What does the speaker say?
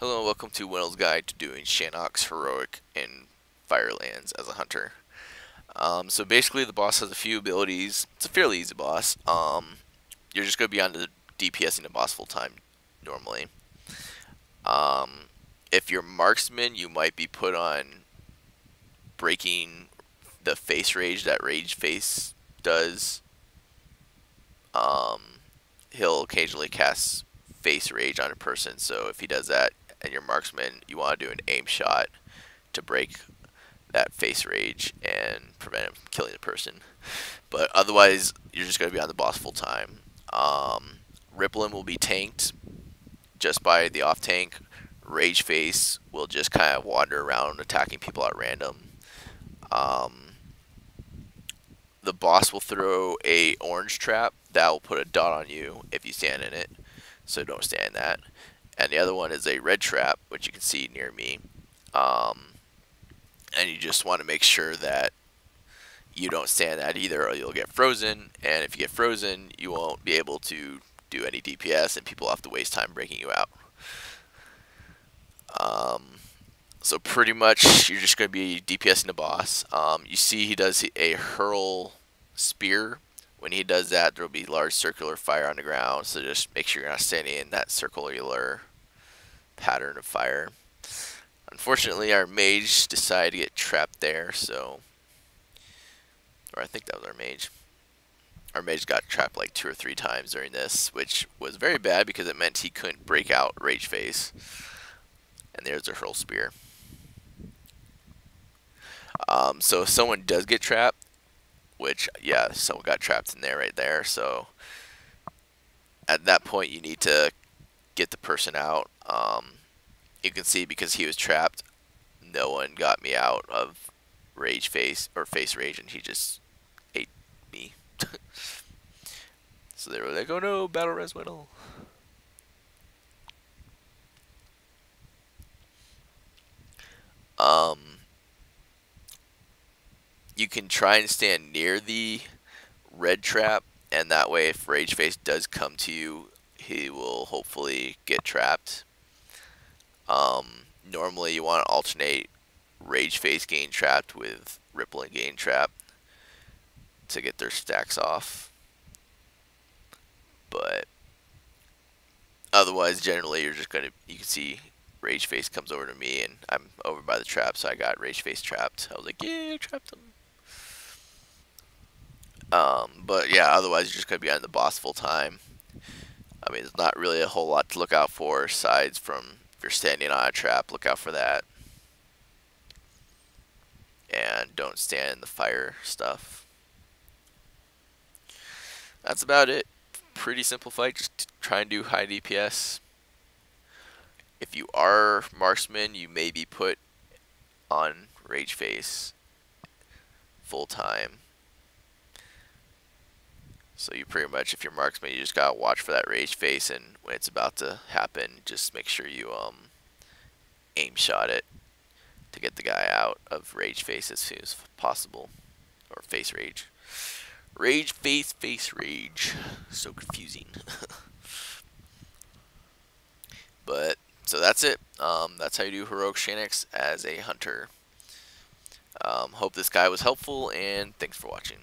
Hello and welcome to Wendell's Guide to doing Shannox Heroic in Firelands as a hunter. Um, so basically the boss has a few abilities. It's a fairly easy boss. Um, you're just going to be on the DPSing the boss full time normally. Um, if you're marksman, you might be put on breaking the face rage that rage face does. Um, he'll occasionally cast face rage on a person. So if he does that, and you're marksman, you want to do an aim shot to break that face rage and prevent him from killing the person. But otherwise, you're just going to be on the boss full time. Um, Riplimb will be tanked just by the off tank. Rage Face will just kind of wander around attacking people at random. Um, the boss will throw a orange trap that will put a dot on you if you stand in it. So don't stand in that and the other one is a red trap, which you can see near me. Um, and you just want to make sure that you don't stand that either, or you'll get frozen. And if you get frozen, you won't be able to do any DPS, and people have to waste time breaking you out. Um, so pretty much, you're just going to be DPSing the boss. Um, you see, he does a hurl spear. When he does that, there will be large circular fire on the ground. So just make sure you're not standing in that circular pattern of fire. Unfortunately, our mage decided to get trapped there, so... Or I think that was our mage. Our mage got trapped like two or three times during this, which was very bad because it meant he couldn't break out Rage Face. And there's a Hurl Spear. Um, so if someone does get trapped, which, yeah, someone got trapped in there right there, so... At that point, you need to get the person out. Um, you can see because he was trapped, no one got me out of rage face or face rage, and he just ate me. so they were like, "Oh no, battle res Wendell." Um, you can try and stand near the red trap, and that way, if Rage Face does come to you, he will hopefully get trapped. Um, normally you want to alternate Rage Face gain trapped with Riplimb gain trap to get their stacks off. But otherwise, generally you're just gonna you can see Rage Face comes over to me and I'm over by the trap, so I got Rage Face trapped. I was like, yeah, trapped him. Um, but yeah, otherwise you're just gonna be on the boss full time. I mean, there's not really a whole lot to look out for aside from if you're standing on a trap, look out for that. And don't stand in the fire stuff. That's about it. Pretty simple fight. Just try and do high DPS. If you are marksman, you may be put on Rage Face full time. So you pretty much, if you're marksman, you just gotta watch for that rage face, and when it's about to happen, just make sure you um aim shot it to get the guy out of rage face as soon as possible, or face rage. Rage face face rage, so confusing. but so that's it. Um, that's how you do heroic Shannox as a hunter. Um, hope this guy was helpful, and thanks for watching.